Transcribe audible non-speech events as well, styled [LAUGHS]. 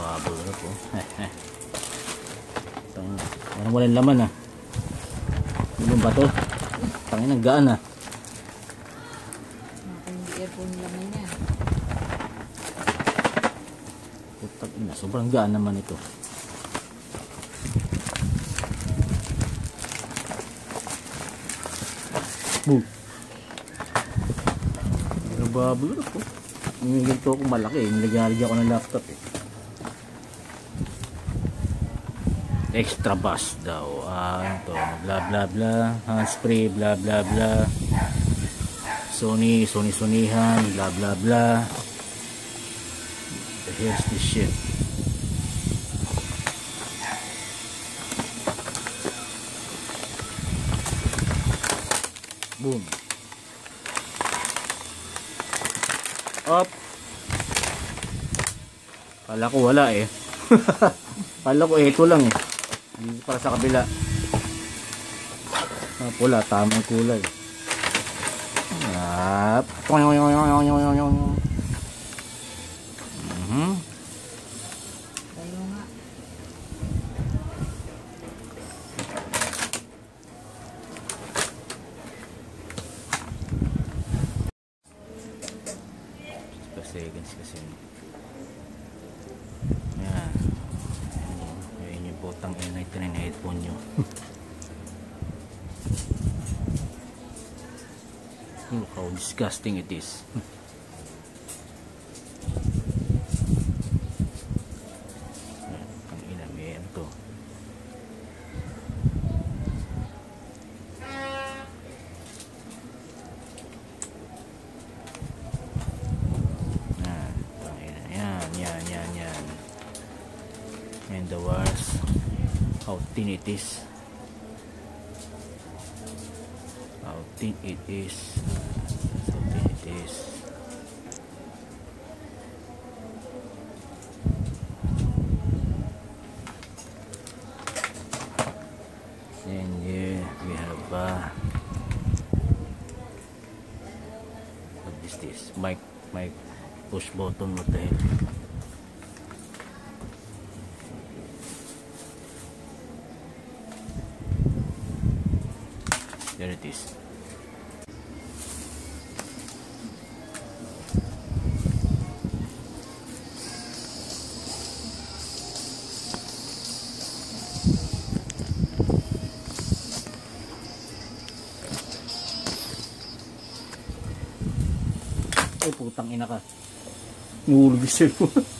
bubble wrap oh. Tang, parang walang laman ah. Ano ba to? Tangin ang gaan ah. Kung hindi earphone naman niya. Putang ina, sobrang gaan naman ito. Boom. Nabablo na po. Yung ganito ako malaki. Nilagyan ko ng laptop eh. Extra bass daw. Ah, to? Bla bla bla. Handspray, bla bla bla. Sony, Sony Sonyhan, bla bla bla. Here's the shit. Boom. Up. Kala ko wala eh. [LAUGHS] Kala ko ito lang eh. Hindi para sa kabila. Ah, pula, tamang kulay. Tayo nga. per seconds kasi yan yung botang init na yung headphone nyo [LAUGHS] look how disgusting it is ang ina may ano to Yan, tangina. yan, yan, yan, yan. And the wires, how thin it is. How thin it is. How thin it is. And here we have uh, what is this? Mic, mic push button. What the hell? There it is. Ay, putang ina ka. Nahulog sa'yo. [LAUGHS]